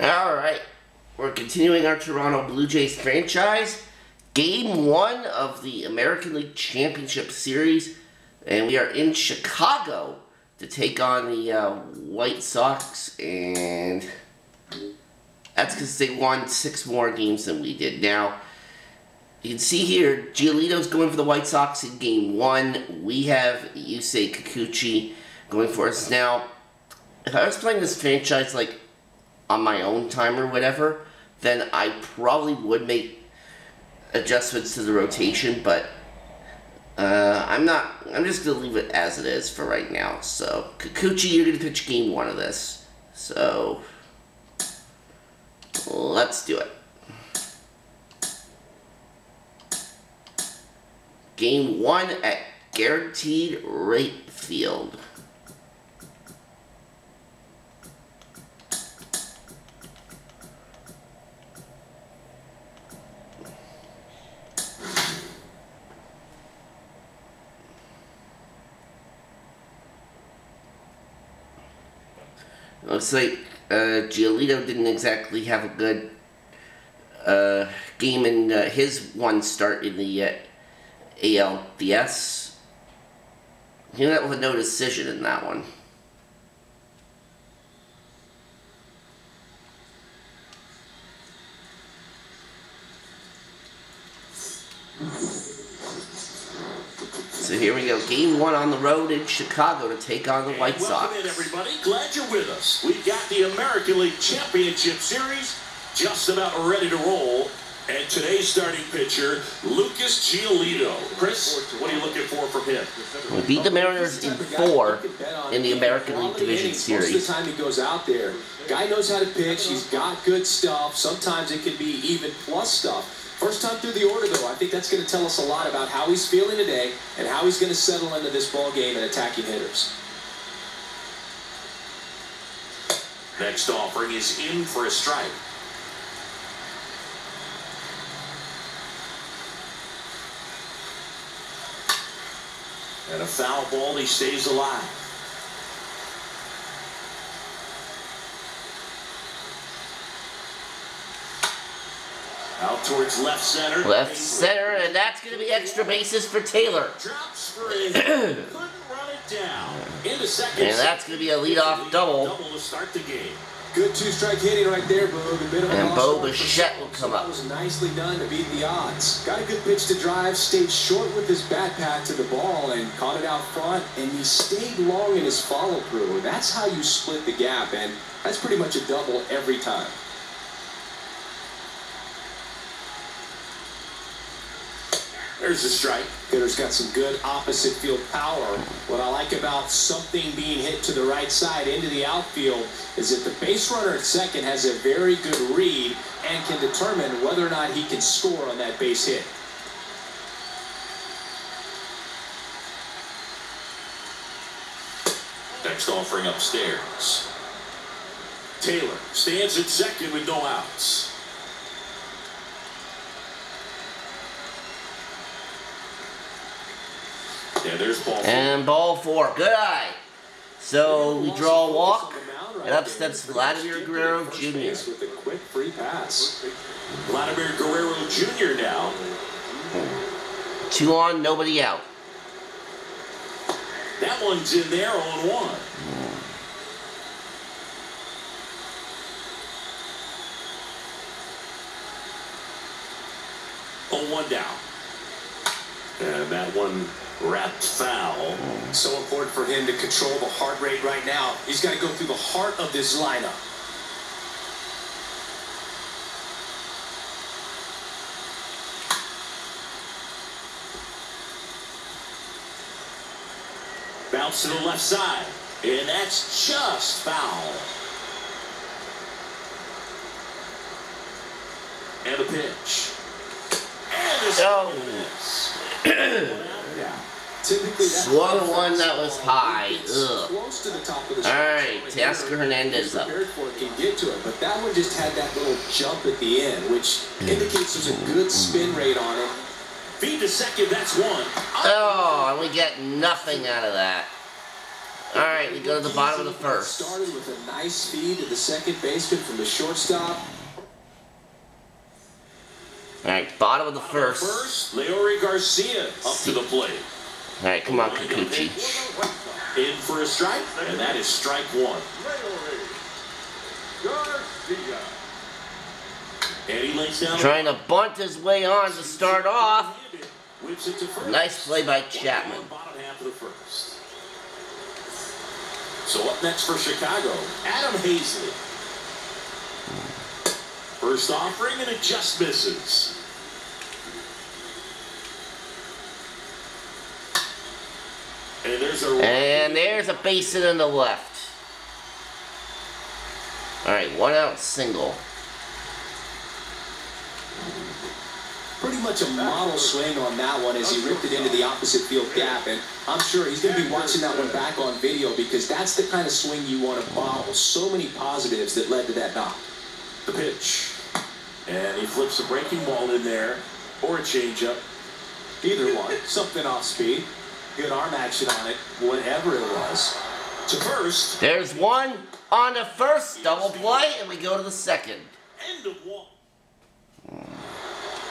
All right, we're continuing our Toronto Blue Jays franchise. Game one of the American League Championship Series, and we are in Chicago to take on the uh, White Sox, and that's because they won six more games than we did. Now, you can see here, Giolito's going for the White Sox in game one. We have Yusei Kikuchi going for us. Now, if I was playing this franchise like on my own time or whatever, then I probably would make adjustments to the rotation, but uh, I'm not, I'm just going to leave it as it is for right now. So, Kikuchi, you're going to pitch game one of this. So, let's do it. Game one at Guaranteed Rate Field. Looks like uh, Giolito didn't exactly have a good uh, game in uh, his one start in the uh, ALDS. He went with no decision in that one. So here we go, game one on the road in Chicago to take on the White and Sox. Welcome in, everybody. Glad you're with us. We've got the American League Championship Series just about ready to roll. And today's starting pitcher, Lucas Giolito. Chris, what are you looking for from him? We beat the Mariners in four in the American League Division Most Series. of the time he goes out there, guy knows how to pitch. He's got good stuff. Sometimes it can be even plus stuff. First time through the order, though, I think that's going to tell us a lot about how he's feeling today and how he's going to settle into this ball game and attacking hitters. Next offering is in for a strike. And a foul ball, he stays alive. Out towards left center. Left center, and that's going to be extra bases for Taylor. Drops for a couldn't run it down. Into second. And that's going to be a leadoff double. Double to start the game. Good two-strike hitting right there, Boog. A bit of And Bo Bichette will come up. was nicely done to beat the odds. Got a good pitch to drive, stayed short with his bat path to the ball, and caught it out front. And he stayed long in his follow-through. That's how you split the gap, and that's pretty much a double every time. There's the strike. Hitter's got some good opposite field power. What I like about something being hit to the right side into the outfield is that the base runner at second has a very good read and can determine whether or not he can score on that base hit. Next offering upstairs. Taylor stands at second with no outs. Yeah, there's ball. four. And ball four. Good eye. So we draw a walk, and up steps Vladimir Guerrero Jr. With a quick free pass. Vladimir Guerrero Jr. now. Two on, nobody out. That one's in there on one. On one down. And that one wrapped foul. So important for him to control the heart rate right now. He's got to go through the heart of this lineup. Bounce to the left side. And that's just foul. And a pitch. And a Oh. Yeah. Typically, that Swung one that was high. Ugh. Close to the top of the All right, strike. Teoscar Hernandez up. Prepared for it, can get to it, but that one just had that little jump at the end, which hmm. indicates there's a good spin rate on it. Feed to second, that's one. Oh, and we get nothing out of that. All right, we go to the bottom of the first. Started with a nice feed to the second baseman from the shortstop. All right, bottom of the first. First, Leury Garcia up to the plate. All right, come on, Kikuchi. In for a strike, and that is strike one. And he lays down. Trying to bunt his way on to start off. Whips it to first. Nice play by Chapman. down, Bottom half of the first. So up next for Chicago, Adam Haseley. First offering and it just misses. And there's a hit on the left. All right, one out single. Pretty much a model swing on that one as he ripped it into the opposite field gap. And I'm sure he's going to be watching that one back on video because that's the kind of swing you want to bottle. So many positives that led to that knock. the pitch. And he flips a breaking ball in there or a changeup. Either one. Something off speed. Good arm action on it. Whatever it was. To first, There's one on the first double play, and we go to the second. end of one.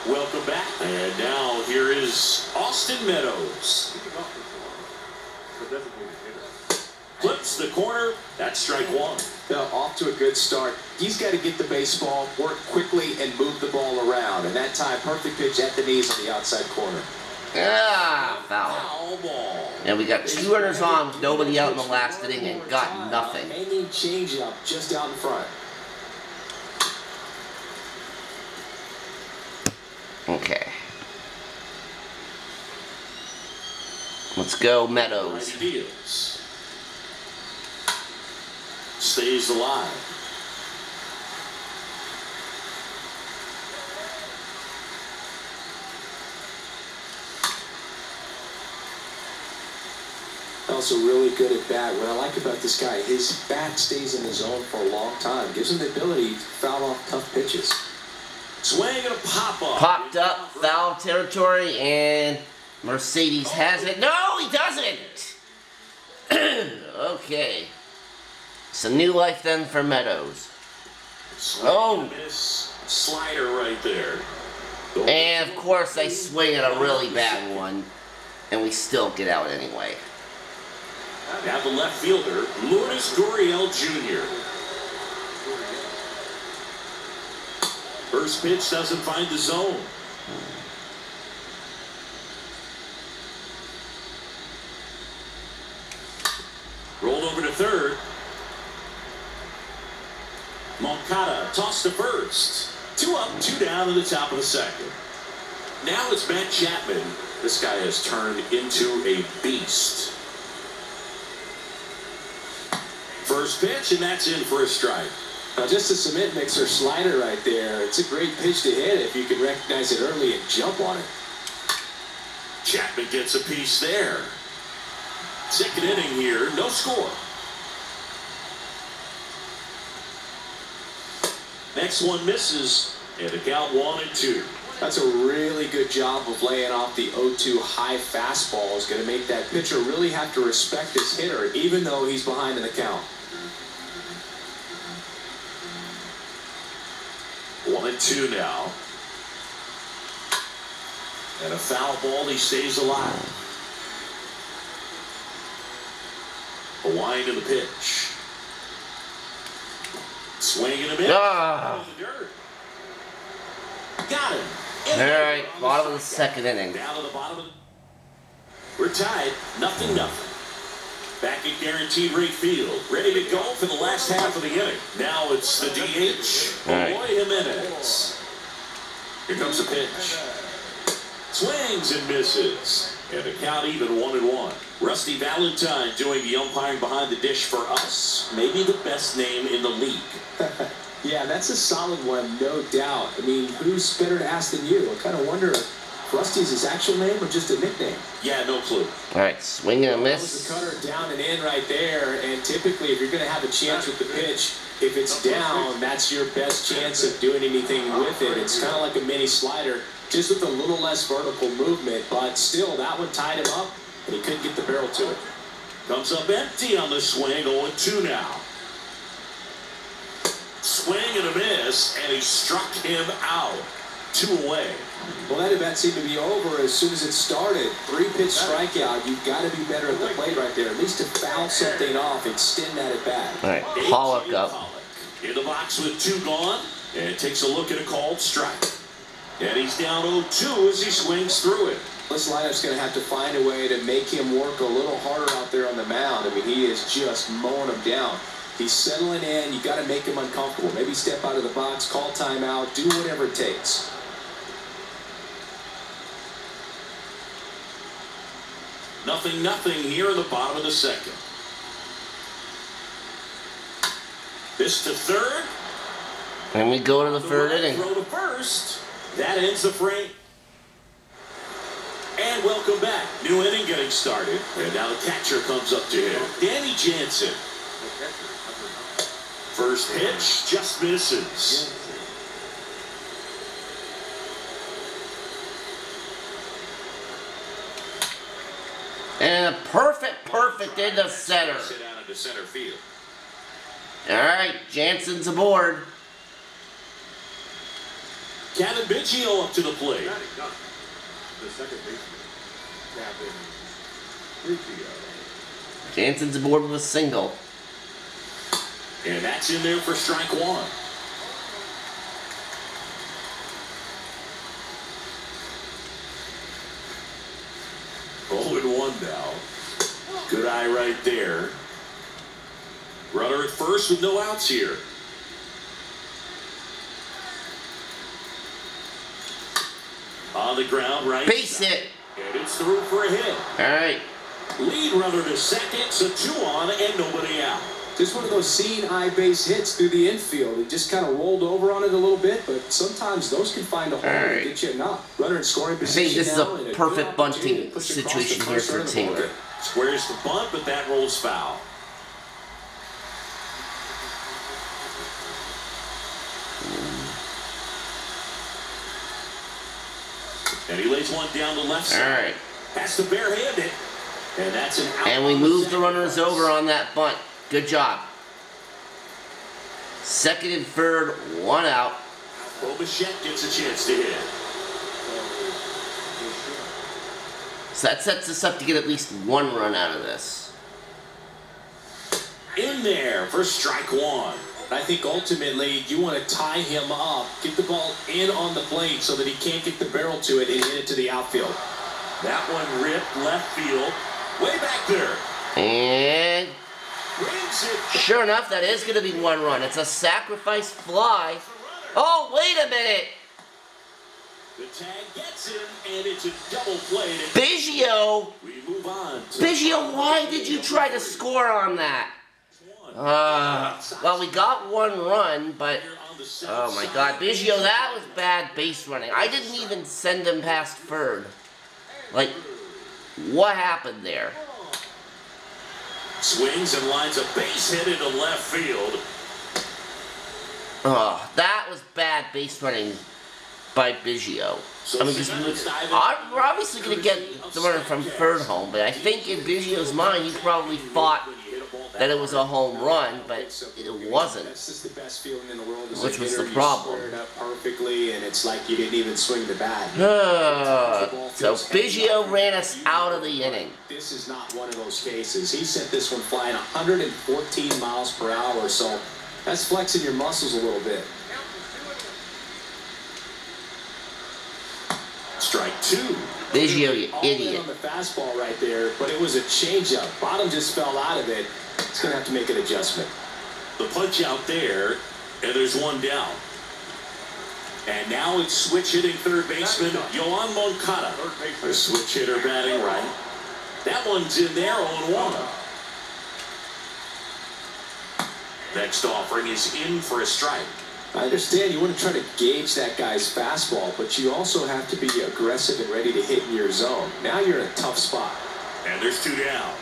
Welcome back. And now here is Austin Meadows. Flips the corner. That's strike one. Now, off to a good start. He's got to get the baseball, work quickly, and move the ball around. And that time, perfect pitch at the knees on the outside corner. Ah, foul. Foul. And we got two runners on, nobody out in the last inning, and got nothing. Hanging changeup just out in front. Okay. Let's go, Meadows. Stays alive. Also really good at bat. What I like about this guy, his bat stays in the zone for a long time. Gives him the ability to foul off tough pitches. Swing and a pop up. Popped up, foul territory, and Mercedes has it. No, he doesn't! okay. It's a new life then for Meadows. Swing Oh. miss. Slider right there. And of course, they swing at a really bad one, and we still get out anyway. Now the left fielder, Lourdes Gurriel Jr. First pitch doesn't find the zone. Rolled over to third. Moncada tossed to first. Two up, two down in the top of the second. Now it's Matt Chapman. This guy has turned into a beast. First pitch, and that's in for a strike. Now, just a cement mixer slider right there. It's a great pitch to hit if you can recognize it early and jump on it. Chapman gets a piece there. Second inning here, no score. Next one misses, and a count one and two. That's a really good job of laying off the 0-2 high fastball. Is going to make that pitcher really have to respect this hitter, even though he's behind in the count. One and two now. And a foul ball, he stays alive. A wind of the pitch. Swinging a bit. Ah. Got him. In All right, bottom of the second inning. Down to the bottom of the. We're tied, nothing, nothing. Back at guaranteed rate field, ready to go for the last half of the inning. Now it's the DH, All right. Eloy Jimenez. Here comes the pitch. Swings and misses. And the count even one and one. Rusty Valentine doing the umpiring behind the dish for us. Maybe the best name in the league. Yeah, that's a solid one, no doubt. I mean, who's better to ask than you? I kind of wonder if Rusty's his actual name or just a nickname. Yeah, no clue. All right, swing and a That was the miss. cutter down and in right there. And typically, if you're going to have a chance with the pitch, if it's down, that's your best chance of doing anything with it. It's kind of like a mini slider, just with a little less vertical movement. But still, that one tied him up, and he couldn't get the barrel to it. Comes up empty on the swing, 0-2 now. Swing and a miss, and he struck him out. Two away. Well, that event seemed to be over as soon as it started. Three-pitch strikeout. You've got to be better at the plate right there. At least to foul something off, extend that at bat. All right, A.J. Pollock up. Pollock In the box with two gone, and takes a look at a called strike. And he's down 0-2 as he swings through it. This lineup's going to have to find a way to make him work a little harder out there on the mound. I mean, he is just mowing him down. He's settling in. You got to make him uncomfortable. Maybe step out of the box, call timeout, do whatever it takes. Nothing, nothing here in the bottom of the second. This to third. And we go to the third right inning. Throw to first. That ends the frame. And welcome back. New inning getting started. And now the catcher comes up to him. Danny Jansen. First pitch just misses. And a perfect, perfect into center. Sit down into center field. All right, Jansen's aboard. Cavan Biggio up to the plate. The second baseman, Cavan Biggio. Jansen's aboard with a single. And that's in there for strike one. Oh, and one now. Right there. Runner at first with no outs here. On the ground, right. Base hit. And it's through for a hit. All right. Lead runner to second, so two on and nobody out. Just one of those seeing eye base hits through the infield. He just kind of rolled over on it a little bit, but sometimes those can find a hole and Alright. get you a knock. Runner in scoring I position. think this is a perfect bunting opportunity to push across the situation here for Taylor. Squares the bunt, but that rolls foul. And he lays one down the left side. All right. Has to barehand it. And that's an out. And we move the runners over on that bunt. Good job. Second and third, one out. Bo Bichette gets a chance to hit. So that sets us up to get at least one run out of this. In there for strike one. I think ultimately you want to tie him up, get the ball in on the plate so that he can't get the barrel to it and hit it to the outfield. That one ripped left field. Way back there. And sure enough, that is going to be one run. It's a sacrifice fly. Oh, wait a minute. The tag gets him, and it's a double play. And Biggio. we move on. To Biggio, why did you try to score on that? Uh, well, we got one run, but oh my god, Biggio, that was bad base running. I didn't even send him past third. Like, what happened there? Swings and lines a base hit into left field. Oh, that was bad base running by Biggio. I mean, we're obviously going to get the runner from third home, but I think in Biggio's mind, he probably thought that it was a home run, but it wasn't. That's just the best feeling in the world. As Which was the problem. square it up perfectly, and it's like you didn't even swing the bat. So Biggio ran us out of the inning. This is not one of those cases. He sent this one flying 114 miles per hour, so that's flexing your muscles a little bit. Strike two. Biggio, you All in idiot. on the fastball right there, but it was a changeup. Bottom just fell out of it. It's going to have to make an adjustment. The punch out there, and there's one down. And now it's switch hitting third baseman Yoan Moncada. A switch hitter batting right. That one's in there, 0-1. Next offering is in for a strike. I understand you want to try to gauge that guy's fastball, but you also have to be aggressive and ready to hit in your zone. Now you're in a tough spot. And there's two down.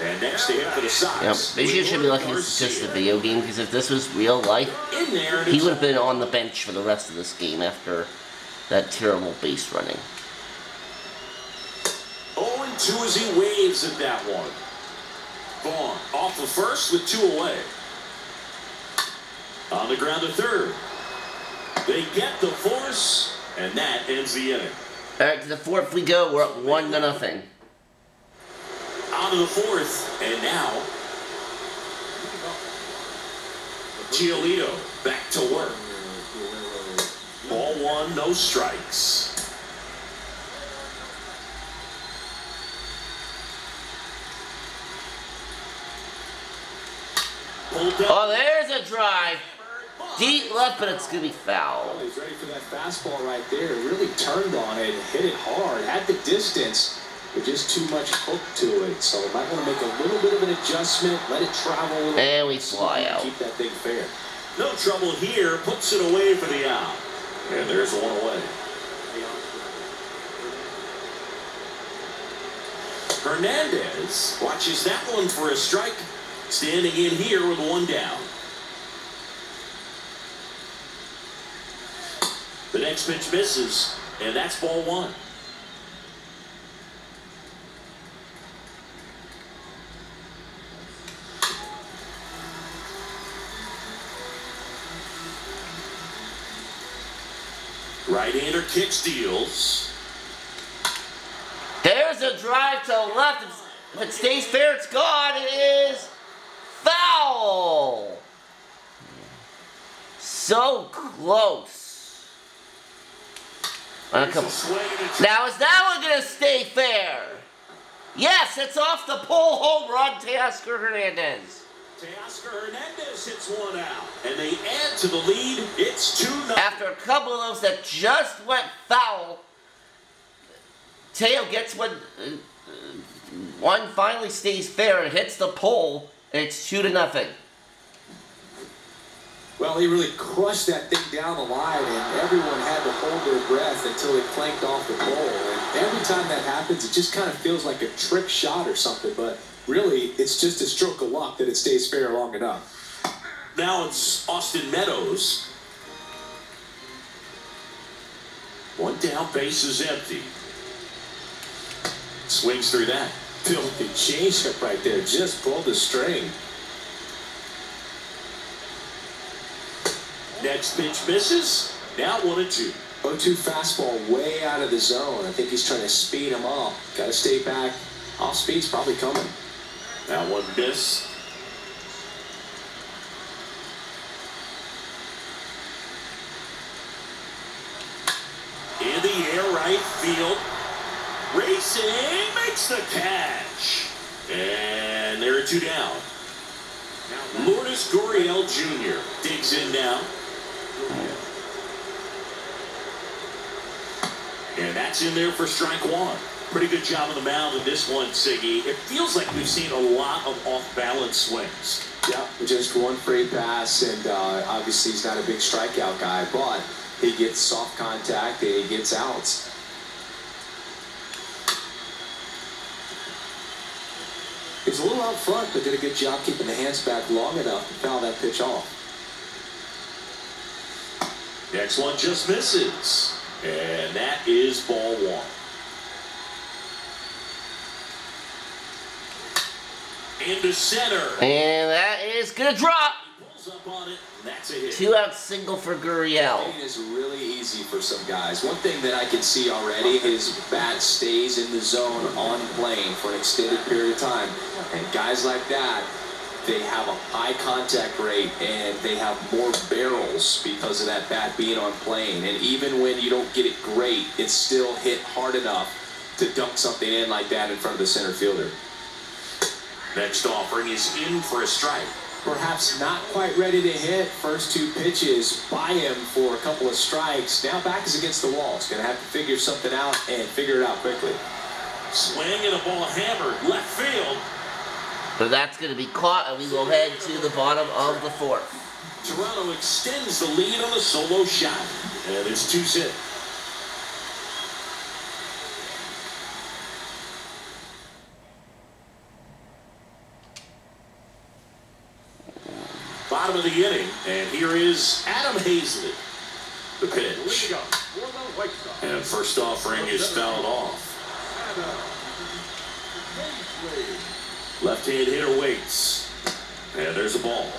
And next to him for the Sox. Yep, Biggio should be lucky this is just a video game, because if this was real life, In there, he would have been on the bench for the rest of this game after that terrible base running. 0-2 as he waves at that one. Vaughn off the first with two away. On the ground to third. They get the force, and that ends the inning. All right, to the fourth we go. We're up one to nothing. On to the fourth, and now Giolito back to work. Ball one, no strikes. Oh, there's a drive. Deep left, but it's going to be foul. Oh, he's ready for that fastball right there. Really turned on it, hit it hard, at the distance, but just too much hook to it. So might want to make a little bit of an adjustment, let it travel a. And we fly out. Keep that thing fair. No trouble here. Puts it away for the out. And there's one away. Hernandez watches that one for a strike. Standing in here with one down. The next pitch misses, and that's ball one. Right-hander kick steals. There's a drive to left. It stays fair, it's gone. It is foul. So close. Come on. Swing and it's Now, is that one going to stay fair? Yes, it's off the pole home run, Teoscar Hernandez. Teoscar Hernandez hits one out, and they add to the lead. It's 2 0. After a couple of those that just went foul, Teo gets one. Uh, uh, one finally stays fair and hits the pole, it's two to nothing. Well, he really crushed that thing down the line, and everyone had to hold their breath until it clanked off the pole. And every time that happens, it just kind of feels like a trick shot or something. But really, it's just a stroke of luck that it stays fair long enough. Now it's Austin Meadows. One down, base is empty. Swings through that. Filthy changeup right there, just pulled the string. Next pitch misses. Now one and two. 0-2 fastball way out of the zone. I think he's trying to speed him up. Got to stay back. Off speed's probably coming. That one miss. In the air, right field. Racing the catch. And there are two down. Lourdes Gurriel Jr. digs in now. And that's in there for strike one. Pretty good job on the mound in this one, Siggy. It feels like we've seen a lot of off-balance swings. Yeah, just one free pass, and uh, obviously he's not a big strikeout guy, but he gets soft contact and he gets outs. Was a little out front, but did a good job keeping the hands back long enough to foul that pitch off. Next one just misses. And that is ball one. Into center. And that is going to drop. He pulls up on it. and That's a hit. Two out single for Gurriel. It is really easy for some guys. One thing that I can see already, is bat stays in the zone on plane for an extended period of time. And guys like that, they have a high contact rate and they have more barrels because of that bat being on plane. And even when you don't get it great, it's still hit hard enough to dunk something in like that in front of the center fielder. Next offering is in for a strike. Perhaps not quite ready to hit. First two pitches by him for a couple of strikes. Now back is against the wall. He's going to have to figure something out and figure it out quickly. Swing and a ball hammered left field. But that's going to be caught, and we will head to the bottom of the fourth. Toronto extends the lead on a solo shot. And it's two zip. Bottom of the inning, and here is Adam Haseley. The pitch. And first offering is fouled off. Left-hand hitter waits. And there's a ball.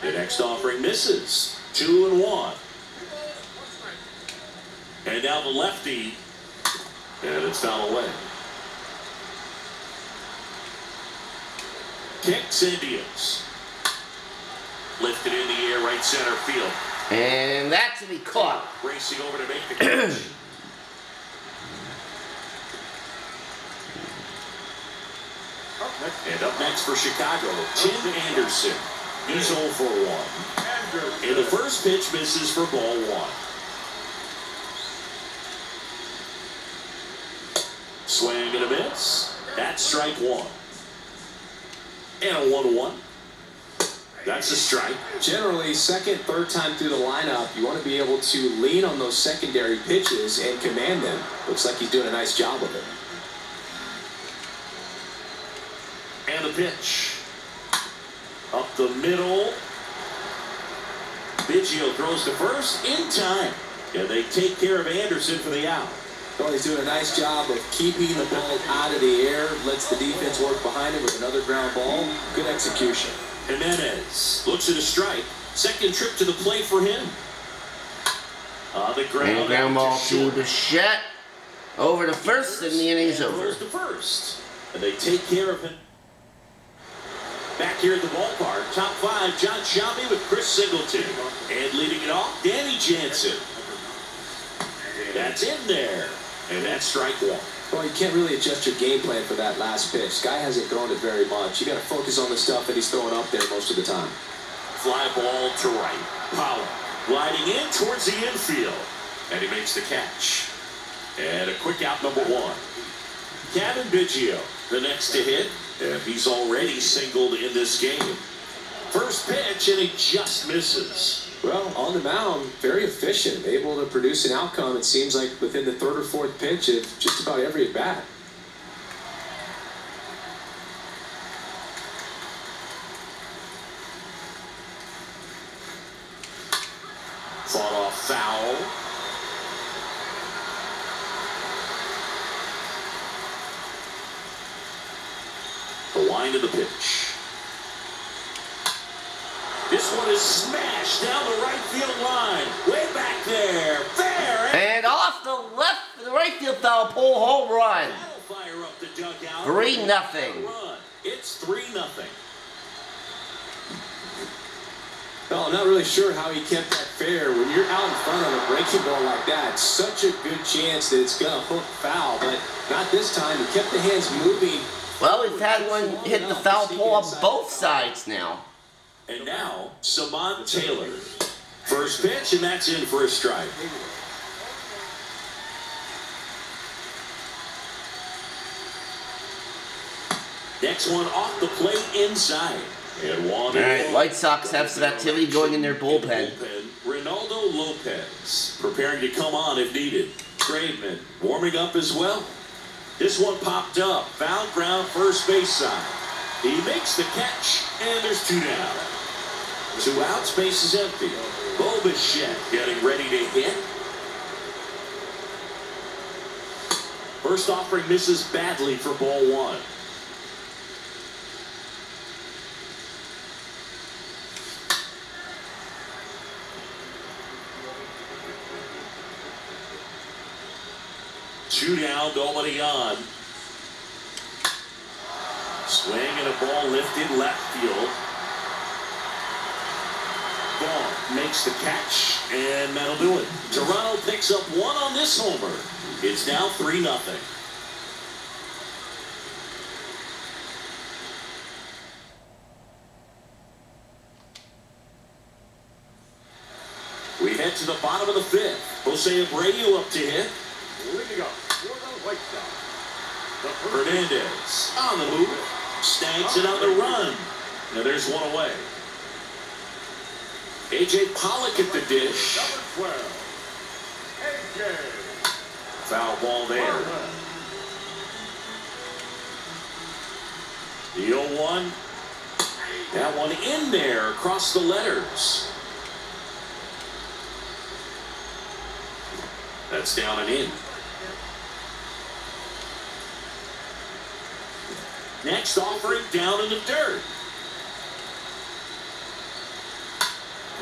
The next offering misses. Two and one. And now the lefty. And it's foul away. Kicks Indians. Lifted in the air, right center field. And that's to be caught. Racing over to make the catch. And up next for Chicago, Tim Anderson. He's 0 for 1. Anderson. And the first pitch misses for ball one. Swing and a miss. That's strike one. And a 1 1. That's a strike. Generally, second, third time through the lineup, you want to be able to lean on those secondary pitches and command them. Looks like he's doing a nice job of it. And a pitch. Up the middle. Biggio throws to first in time. And they take care of Anderson for the out. He's doing a nice job of keeping the ball out of the air, lets the defense work behind him with another ground ball. Good execution. Jimenez looks at a strike. Second trip to the plate for him. On the ground. And ground ball to short. Bichette. Over to first, and the inning's over. To first. And they take care of him. Back here at the ballpark, top five, Jon Sciambi with Chris Singleton. And leading it off, Danny Jansen. That's in there. And that's strike one. Well, you can't really adjust your game plan for that last pitch. Guy hasn't thrown it very much. You got to focus on the stuff that he's throwing up there most of the time. Fly ball to right. Power gliding in towards the infield. And he makes the catch. And a quick out number one. Cavan Biggio, the next to hit. And he's already singled in this game. First pitch, and he just misses. Well, on the mound, very efficient, able to produce an outcome, it seems like within the third or fourth pitch of just about every at bat. Fought off foul. The wind of the pitch. This one is smashed down the right field line. Way back there. Fair. And off the left, the right field foul pole home run. That'll fire up the dugout. Three nothing. Run. It's 3 nothing. Well, I'm not really sure how he kept that fair. When you're out in front on a breaking ball like that, such a good chance that it's going to hook foul, but not this time. He kept the hands moving. Well, we've had one hit the foul pole on both sides now. And now, Samad Taylor. First pitch, and that's in for a strike. Next one off the plate inside. And. All right, White Sox have some activity going in their bullpen. Reynaldo Lopez preparing to come on if needed. Trademan warming up as well. This one popped up. Foul ground first base side. He makes the catch, and there's two down. Two out, space is empty. Bo Bichette getting ready to hit. First offering misses badly for ball one. Two down, nobody on. Swing and a ball lifted left field. Ball makes the catch, and that'll do it. Toronto picks up one on this homer. It's now 3 nothing. We head to the bottom of the fifth. Jose Abreu up to hit. Leading up for the White Sox. The first Hernandez on the move. Snags it on the run. Now there's one away. AJ Pollock at the dish. AJ. Foul ball there. The 0 1. That one in there across the letters. That's down and in. Next offering down in the dirt.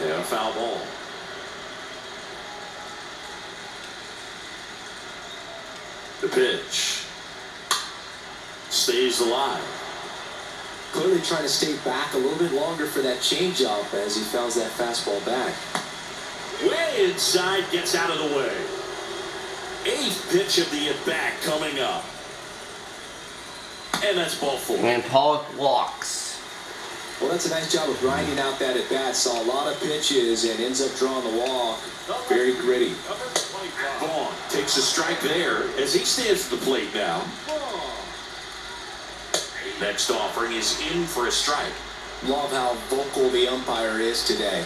And a foul ball. The pitch. Stays alive. Clearly trying to stay back a little bit longer for that changeup as he fouls that fastball back. Way inside, gets out of the way. Eighth pitch of the at-bat coming up. And that's ball four. And Pollock walks. Well, that's a nice job of grinding out that at bat. Saw a lot of pitches and ends up drawing the walk. Very gritty. Vaughn takes a strike there as he stands at the plate now. Next offering is in for a strike. Love how vocal the umpire is today.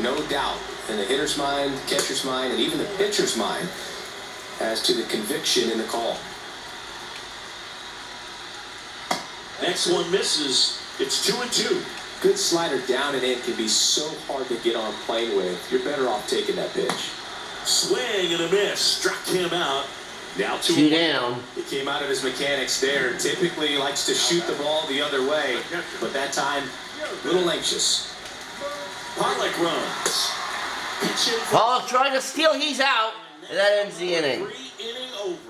No doubt in the hitter's mind, catcher's mind, and even the pitcher's mind as to the conviction in the call. Next one misses. It's two and two. Good slider down and in can be so hard to get on plane with. You're better off taking that pitch. Swing and a miss. Struck him out. Now two, Two down. He came out of his mechanics there. Typically he likes to shoot the ball the other way, but that time, a little anxious. Pollock runs. Pitch in Pollock trying to steal. He's out. And that ends the inning. Three inning over.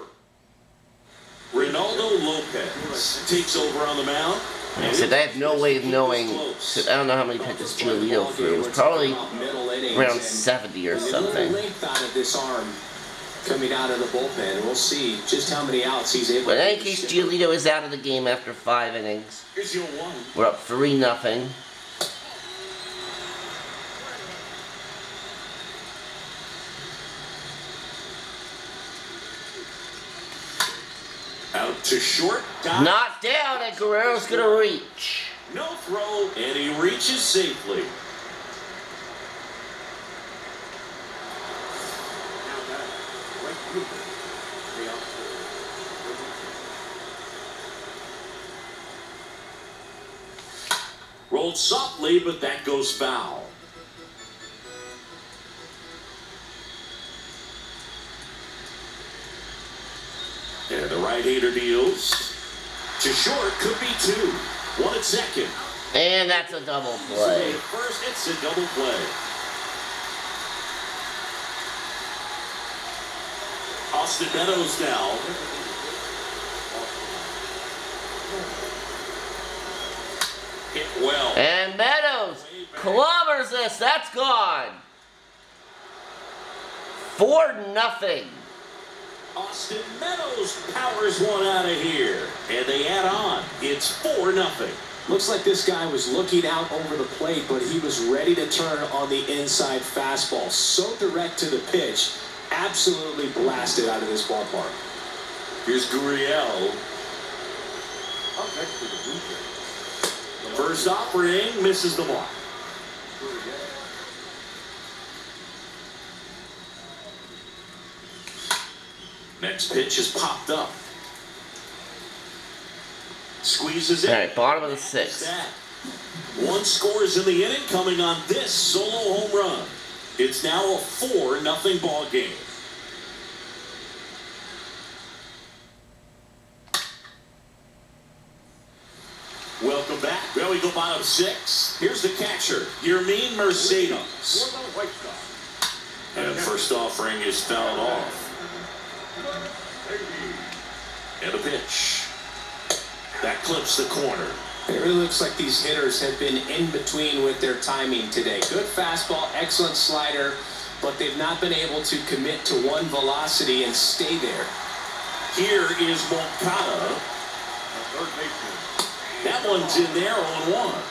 Reynaldo Lopez takes over on the mound. I said, I have no way of knowing. I don't know how many pitches Giolito threw. It was probably around 70 or something. length out of this arm coming out of the bullpen. We'll see just how many outs he's able But in any case, Giolito is out of the game after five innings. Here's your one. We're up 3 nothing. Out to short. Got Not down, and Guerrero's gonna reach. No throw. And he reaches safely. Now that right fielder. The outfielder. Rolled softly, but that goes foul. Right-hander deals. To short, could be two. One at second. And that's a double play. first, it's a double play. Austin Meadows now. Hit well. And Meadows clobbers this. That's gone. 4 nothing. Austin Meadows powers one out of here. And they add on. It's 4 nothing. Looks like this guy was looking out over the plate, but he was ready to turn on the inside fastball. So direct to the pitch, absolutely blasted out of this ballpark. Here's Gurriel. Up next to the Blue Jays. First offering misses the mark. Next pitch is popped up. Squeezes it. All right, bottom of the sixth. One score is in the inning coming on this solo home run. It's now a 4 nothing ball game. Welcome back. Well, we go bottom six. Here's the catcher, Yermin Mercedes. For the White Sox. And first offering is fouled off. And a pitch. That clips the corner. It really looks like these hitters have been in between with their timing today. Good fastball, excellent slider, but they've not been able to commit to one velocity and stay there. Here is Moncada. The third baseman. That one's in there on one.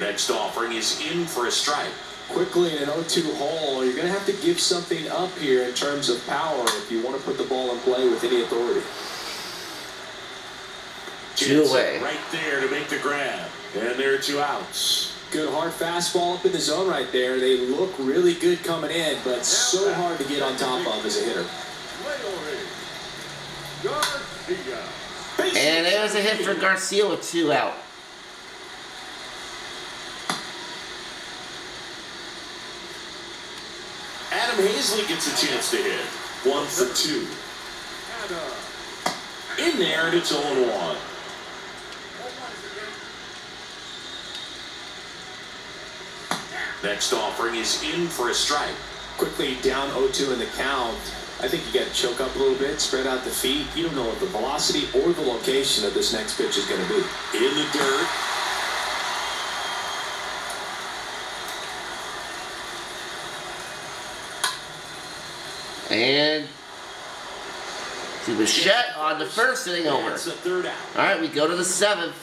Next offering is in for a strike. Quickly in an 0-2 hole, you're going to have to give something up here in terms of power if you want to put the ball in play with any authority. Two Gets away. Right there to make the grab. And there are two outs. Good hard fastball up in the zone right there. They look really good coming in, but so hard to get on top of as a hitter. Leo Hayes. Garcia. And it was a hit for Garcia with two out. Adam Haseley gets a chance to hit. One for two. In there, and it's 0 1. Next offering is in for a strike. Quickly down 0-2 in the count. I think you got to choke up a little bit, spread out the feet. You don't know what the velocity or the location of this next pitch is going to be. In the dirt. And to Bichette on the first inning over. That's the third out. All right, we go to the seventh.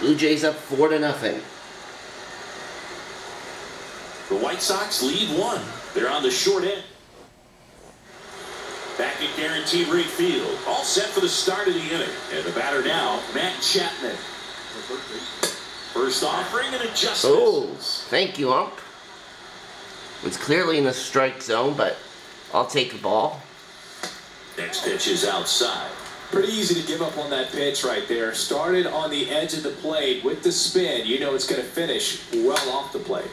Blue Jays up four to nothing. The White Sox lead one. They're on the short end. Back at Guaranteed Rate Field. All set for the start of the inning. And the batter now, Matt Chapman. First offering and adjustments. Oh, thank you, ump. It's clearly in the strike zone, but I'll take the ball. Next pitch is outside. Pretty easy to give up on that pitch right there. Started on the edge of the plate with the spin. You know it's going to finish well off the plate.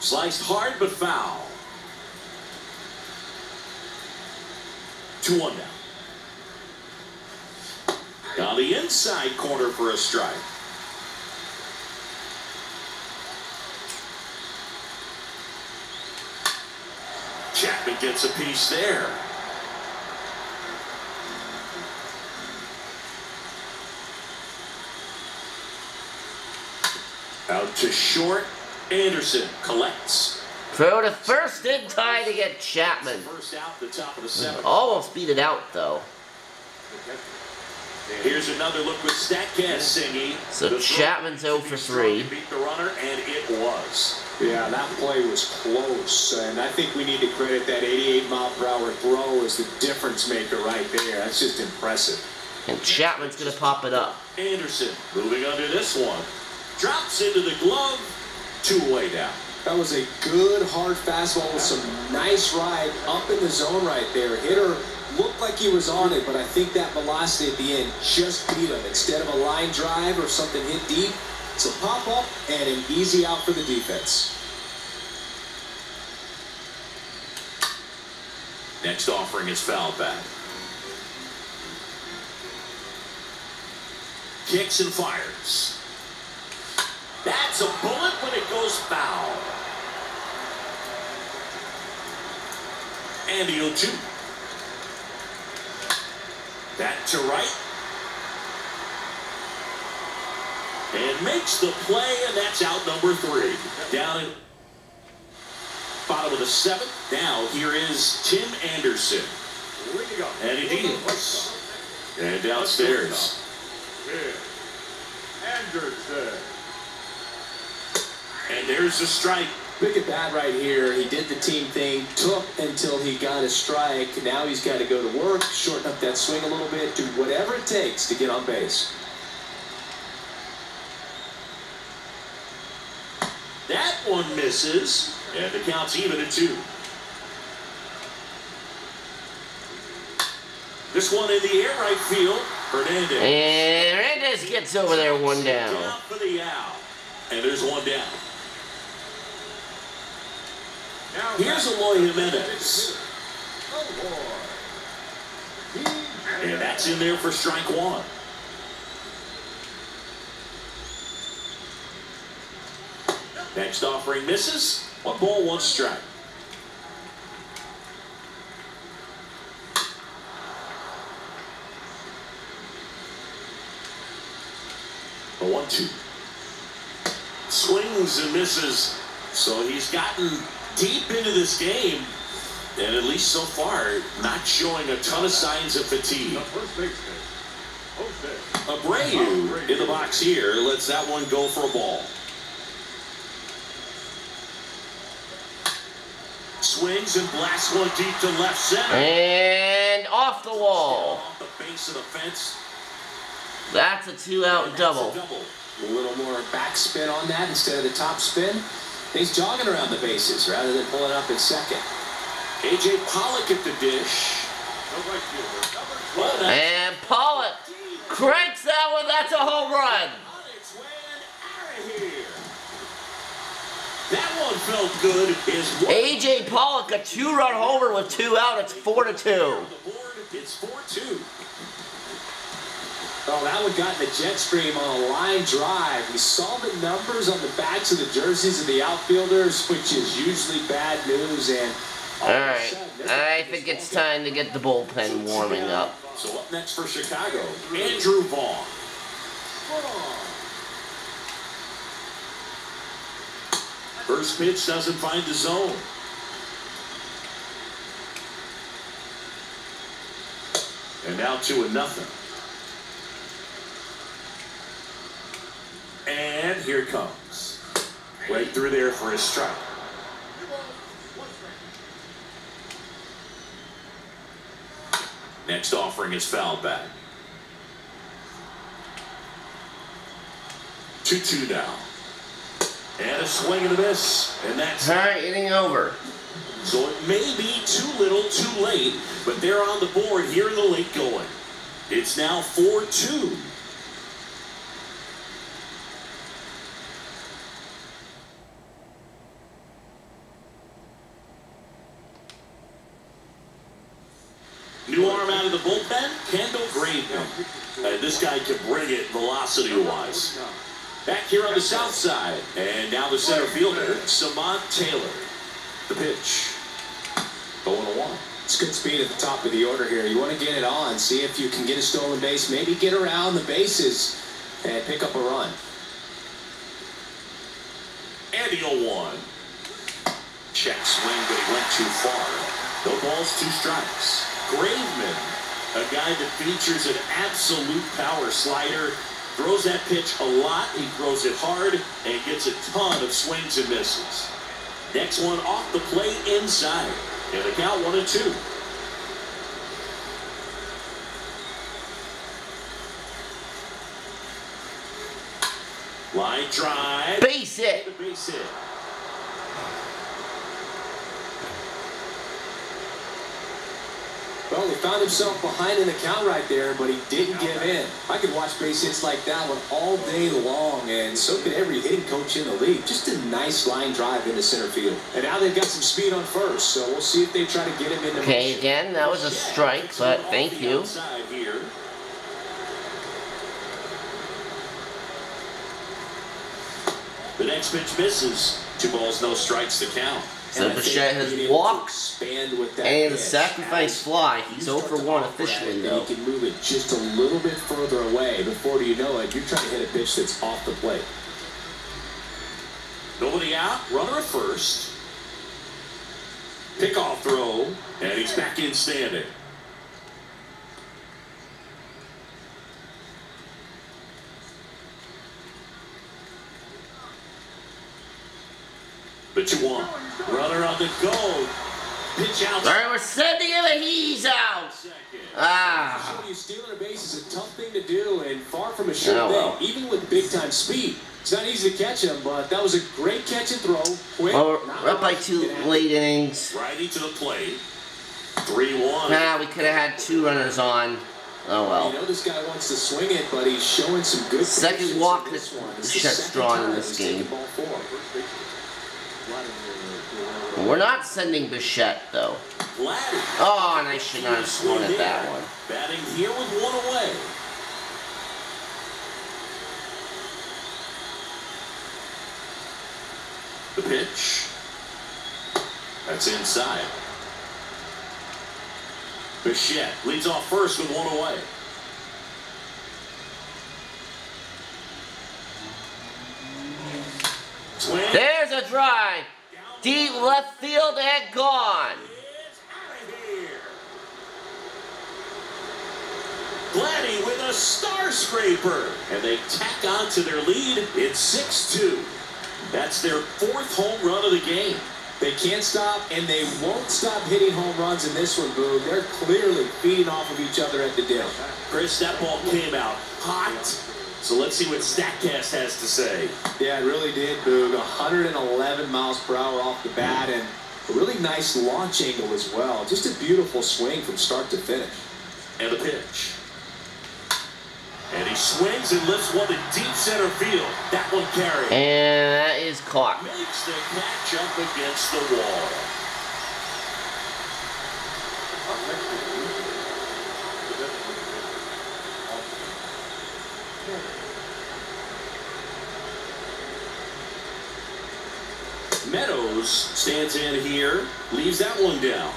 Sliced hard but foul. 2 1 now. On the inside corner for a strike. Gets a piece there. Out to short. Anderson collects. Throw to first in time to get Chapman. First out, the top of the seventh. Almost beat it out, though. Here's another look with Statcast singing. So Chapman's to 0 for 3. Beat the runner, and it was. Yeah, that play was close, and I think we need to credit that 88 mile per hour throw as the difference maker right there. That's just impressive. And Chapman's going to pop it up. Anderson moving under this one. Drops into the glove. Two away down. That was a good hard fastball with some nice ride up in the zone right there. Hitter looked like he was on it, but I think that velocity at the end just beat him. Instead of a line drive or something hit deep, it's a pop up and an easy out for the defense. Next offering is foul back. Kicks and fires. That's a bullet when it goes foul. And 0 2. That to right. And makes the play, and that's out number three. Down in bottom of the seventh. Now here is Tim Anderson. And he deals. And downstairs. Anderson. And there's a strike. Look at that right here. He did the team thing, took until he got a strike. Now he's got to go to work, shorten up that swing a little bit, do whatever it takes to get on base. That one misses. And the count's even at two. This one in the air right field. Hernandez. And Hernandez gets over there one down. Down for the out. And there's one down. Now Here's Eloy Jimenez. Oh. And that's in there for strike one. Next offering misses. One ball, one strike. A one two. Swings and misses. So he's gotten deep into this game. And at least so far, not showing a ton of signs of fatigue. Abreu in the box here lets that one go for a ball. Swings and blasts one deep to left center. And off the wall. Off the base of the fence. That's a two out that's double. a double. A little more backspin on that instead of the top spin. He's jogging around the bases rather than pulling up at second. A.J. Pollock at the dish. Right fielder. Number Well, 12. that's And Pollock cranks that one. That's a home run. on its way and out of here. That one felt good. Is AJ Pollock, a two-run homer with two out. It's four to two. on the board. It's 4-2. Oh, that one got in the jet stream on a line drive. We saw the numbers on the backs of the jerseys of the outfielders, which is usually bad news. And all All right, sudden, I think it's time to get the bullpen warming up. So up next for Chicago, Andrew Vaughn. First pitch doesn't find the zone. And now two and nothing. And here comes. Right through there for his strike. Next offering is fouled back. 2-2 now. And a swing and a miss. And that's All right, inning over. so it may be too little, too late, but they're on the board here in the late going. It's now 4-2. New arm out of the bullpen, Kendall. Uh, this guy can bring it velocity-wise. Back here on the south side, and now the center fielder, Samad Taylor. The pitch. Going to one. It's good speed at the top of the order here. You want to get it on, see if you can get a stolen base, maybe get around the bases and pick up a run. And the 0-1. Check swing, but he went too far. No balls, two strikes. Graveman, a guy that features an absolute power slider, throws that pitch a lot. He throws it hard and gets a ton of swings and misses. Next one off the plate inside. And the count one and two. Line drive. Base hit. Base hit. He found himself behind in the count right there, but he didn't give in. I could watch base hits like that one all day long, and so could every hitting coach in the league. Just a nice line drive into center field. And now they've got some speed on first, so we'll see if they try to get him into Okay, motion. again, that was a strike, but thank you. The next pitch misses. Two balls, no strikes to count. Bichette has being able to walked expand with that and the sacrifice fly. He's You 0 for 1 offer at officially, though. You can move it just a little bit further away. Before you know it, you're trying to hit a pitch that's off the plate. Nobody out. Runner at first. Pickoff throw. And he's back in standing. The 2 1. Runner on the go. Pitch out. All right, we're sending him and he's out. Second. Ah. You stealing a base is a tough thing to do and far from a sure Oh, well. thing, even with big time speed. It's not easy to catch him, but that was a great catch and throw. Quick. Well, we're up by two late innings. Righty to the plate. 3 1. Nah, we could have had two runners on. Oh well. You know this guy wants to swing it, but he's showing some good Second walk this one. It's the the drawn in this game. We're not sending Bichette, though. Oh, and I should not have swung at that one. Batting here with one away. The pitch. That's inside. Bichette leads off first with one away. There's a drive. Deep left field and gone. Vladdy with a star scraper. And they tack on to their lead. It's 6-2. That's their fourth home run of the game. They can't stop, and they won't stop hitting home runs in this one, Boo. They're clearly feeding off of each other at the dill. Chris, that ball came out hot. So let's see what StatCast has to say. Yeah, it really did, Boog. 111 miles per hour off the bat, and A really nice launch angle as well. Just a beautiful swing from start to finish. And the pitch. And he swings and lifts one to deep center field. That one carries. And that is caught. Makes the catch up against the wall. Meadows stands in here, leaves that one down.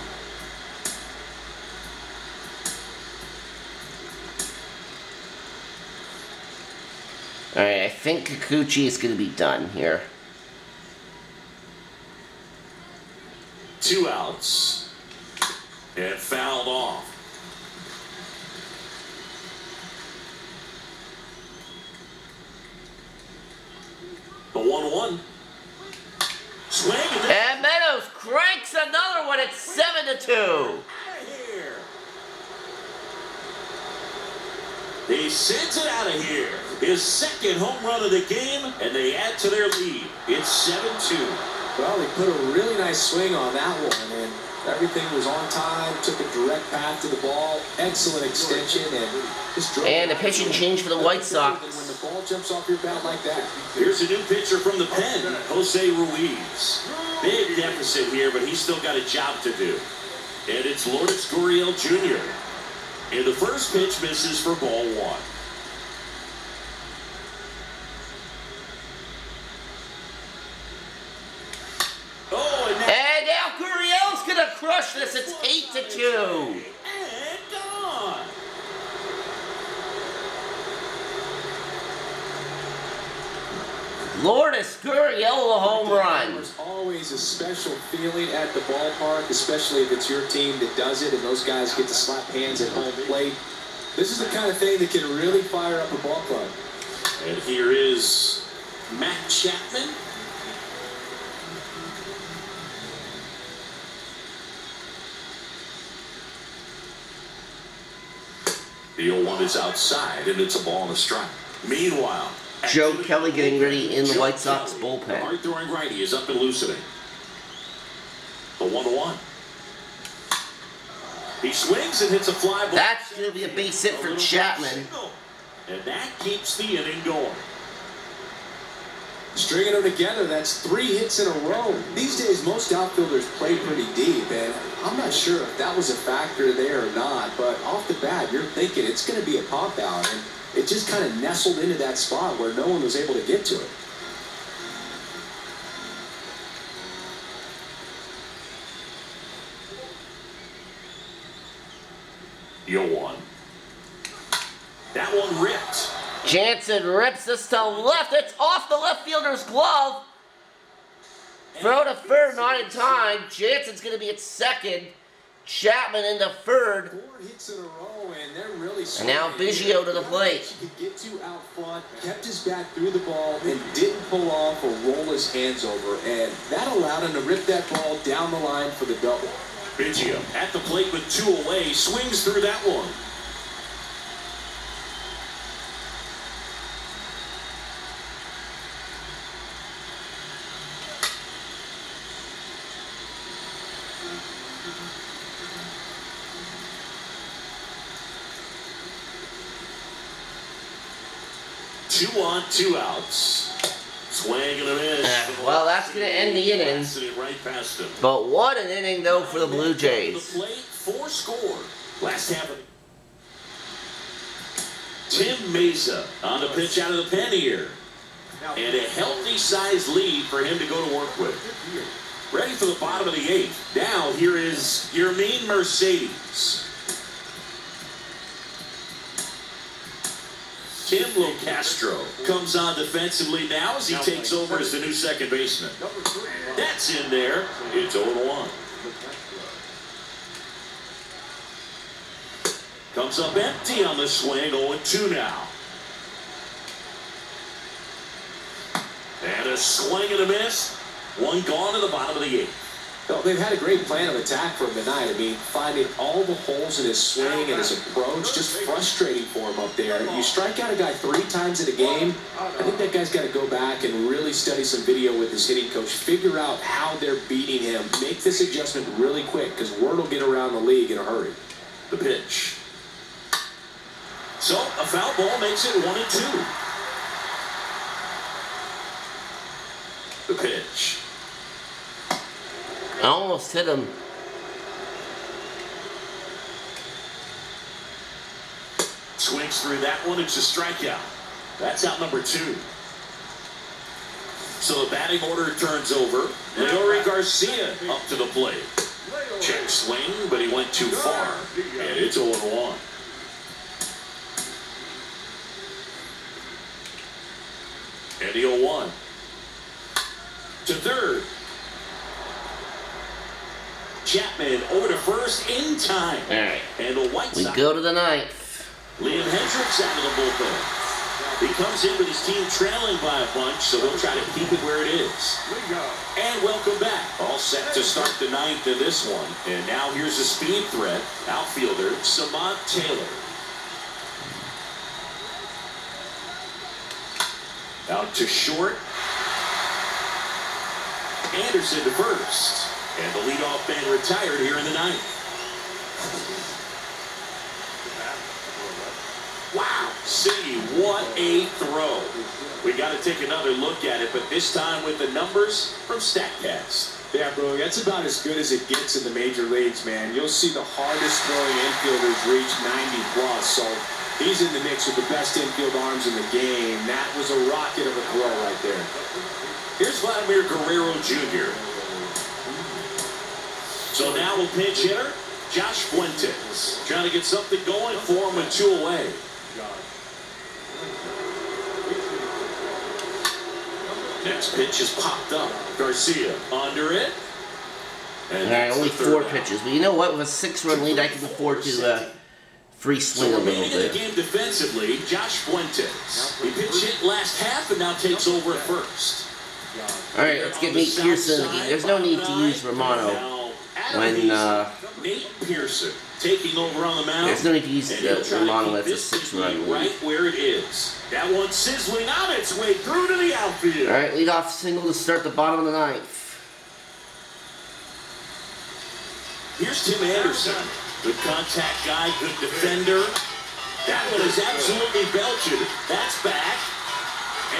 Alright, I think Kikuchi is going to be done here. Two outs. And fouled off. The 1 1. Swing and Meadows cranks another one at 7 to 2. He sends it out of here. His second home run of the game, and they add to their lead. It's 7 2. Well, they put a really nice swing on that one, and everything was on time. Took a direct path to the ball. Excellent extension, and just drove And it a pitching out. change for the White Sox. Ball jumps off your bat like that, Here's a new pitcher from the pen, Jose Ruiz. Big deficit here, but he's still got a job to do. And it's Lourdes Gurriel Jr. And the first pitch misses for ball one. Oh, and that And now Gurriel's going to crush this. It's 8 to 2. and gone. Lourdes Gurriel, a home run. There's always a special feeling at the ballpark, especially if it's your team that does it and those guys get to slap hands at home plate. This is the kind of thing that can really fire up a ball club. And here is Matt Chapman. The 0 1 is outside, and it's a ball and a strike. Meanwhile, Joe Kelly getting ready in the Joe White Sox Kelly, bullpen. The hard throwing righty is up and loosening. The 1 1. He swings and hits a fly ball. That's going to be a base hit for Chapman. And that keeps the inning going. Stringing them together, that's three hits in a row. These days, most outfielders play pretty deep, and I'm not sure if that was a factor there or not, but off the bat, you're thinking it's going to be a pop out, and it just kind of nestled into that spot where no one was able to get to it. Yo one. That one ripped. Jansen rips this to left. It's off the left fielder's glove. Throw to third, not in time. Jansen's going to be at second. Chapman into third. Four hits in a row, and they're really And now swinging. Biggio to the plate. He could get to out front, kept his bat through the ball, and didn't pull off or roll his hands over, and that allowed him to rip that ball down the line for the double. Biggio at the plate with two away, swings through that one. Two on, two outs. Well, that's gonna end the inning. Blasted it right past. But what an inning, though, for the Blue The Jays. plate, four score. Last half Tim Mayza on the pitch out of the pen here. And a healthy sized lead for him to go to work with. Ready for the bottom of the eighth. Now here is Yermin Mercedes. Tim Locastro comes on defensively now as he takes over as the new second baseman. That's in there. It's 0-1. Comes up empty on the swing, 0-2 now. And a swing and a miss. One gone to the bottom of the eighth. No, they've had a great plan of attack for him tonight. I mean, finding all the holes in his swing and his approach, just frustrating for him up there. You strike out a guy three times in a game, I think that guy's got to go back and really study some video with his hitting coach, figure out how they're beating him, make this adjustment really quick because word will get around the league in a hurry. The pitch. So a foul ball makes it one and two. The pitch. I almost hit him. Swings through that one. It's a strikeout. That's out number two. So the batting order turns over. Leury Garcia up to the plate. Check swing, but he went too far. And it's 0 1. And the 0 1. To third. Chapman over to first in time. All right. And the White We go to the ninth. Liam Hendriks out of the bullpen. He comes in with his team trailing by a bunch, so they'll try to keep it where it is. And welcome back. All set to start the ninth in this one. And now here's a speed threat. Outfielder Samad Taylor. Out to short. Anderson to first. And the leadoff man retired here in the ninth. Wow. See, what a throw. We got to take another look at it, but this time with the numbers from StatCast. Yeah, bro, that's about as good as it gets in the major leagues, man. You'll see the hardest throwing infielders reach 90 plus, so he's in the mix with the best infield arms in the game. That was a rocket of a throw right there. Here's Vladimir Guerrero Jr. So now a pinch hitter, Josh Fuentes. Trying to get something going for him with two away. Next pitch is popped up. Garcia under it. And All right, only four out. pitches. But you know what? With a six-run lead, I can afford to uh, free swing So a little in the bit. game defensively, Josh Fuentes. He pitched hit last half and now takes over at first. All right, let's get Nate Pearson in the game. There's no need to use Romano when uh, Nate Pearson taking over on the mound. there's no need to use And he'll try to Romano keep as a six-run right lead. where it is. That one sizzling on its way through to the outfield. All right, lead off single to start the bottom of the ninth. Here's Tim Anderson. Good contact guy, good defender. That one is absolutely belching. That's back.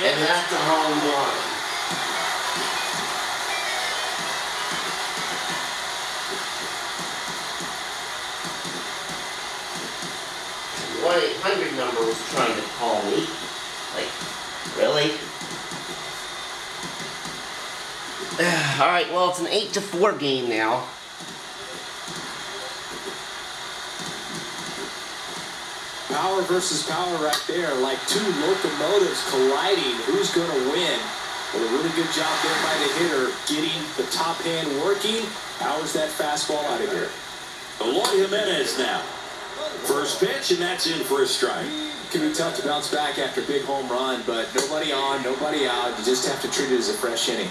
And that's a home run. One eight hundred number was trying to call me. Like, really? All right. Well, it's an eight to four game now. Power versus power right there, like two locomotives colliding. Who's going to win? Well, a really good job there by the hitter, getting the top hand working. Powers that fastball out of here. Eloy Jimenez now. First pitch, and that's in for a strike. Can be tough to bounce back after a big home run, but nobody on, nobody out. You just have to treat it as a fresh inning.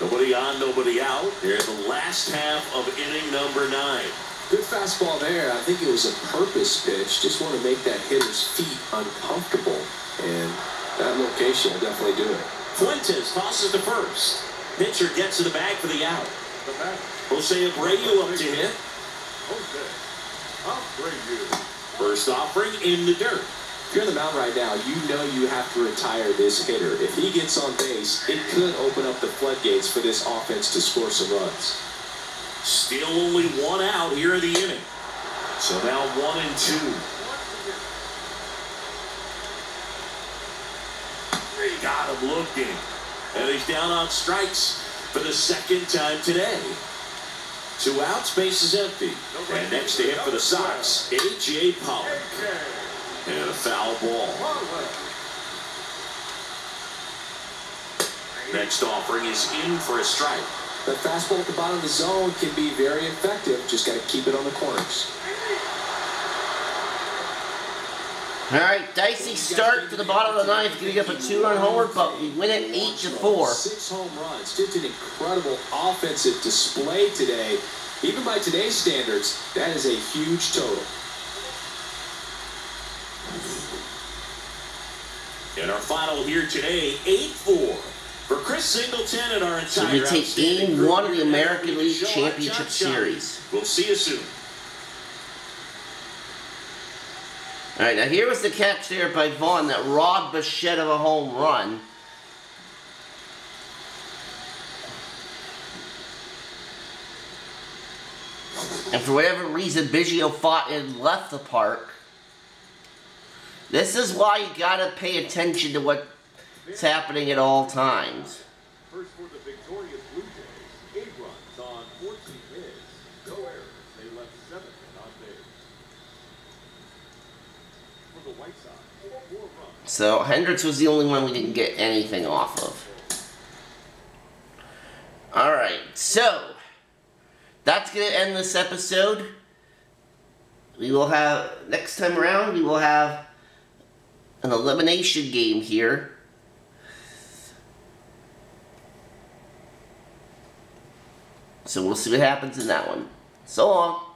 Nobody on, nobody out. Here in the last half of inning number nine. Good fastball there. I think it was a purpose pitch. Just want to make that hitter's feet uncomfortable. And that location will definitely do it. Fuentes tosses to first. Pitcher gets to the bag for the out. Jose Abreu up to hit. First offering in the dirt. If you're on the mound right now, you know you have to retire this hitter. If he gets on base, it could open up the floodgates for this offense to score some runs. Still only one out here in the inning. So now one and two. Got him looking. And he's down on strikes for the second time today. Two outs, base is empty. And next to hit for the Sox, A.J. Pollock. And a foul ball. Next offering is in for a strike. That fastball at the bottom of the zone can be very effective. Just got to keep it on the corners. All right, dicey start to the bottom of the ninth, giving up a two-run homer, but we win it eight to four. Six home runs. Just an incredible offensive display today. Even by today's standards, that is a huge total. And our final here today, 8-4. For Chris Singleton and our entire So we take game one of the American League Championship Series. We'll see you soon. All right, now here was the catch there by Vaughn that robbed Bichette of a home run. And for whatever reason, Biggio fought and left the park. This is why you gotta pay attention to what's happening at all times. First for the victorious Blue Jays, eight runs on 14 hits, no errors. They left seven on base. For the White Sox, four runs. So Hendriks was the only one we didn't get anything off of. Alright, so that's gonna end this episode. We will have next time around we will have an elimination game here. So we'll see what happens in that one. So long.